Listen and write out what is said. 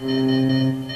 Música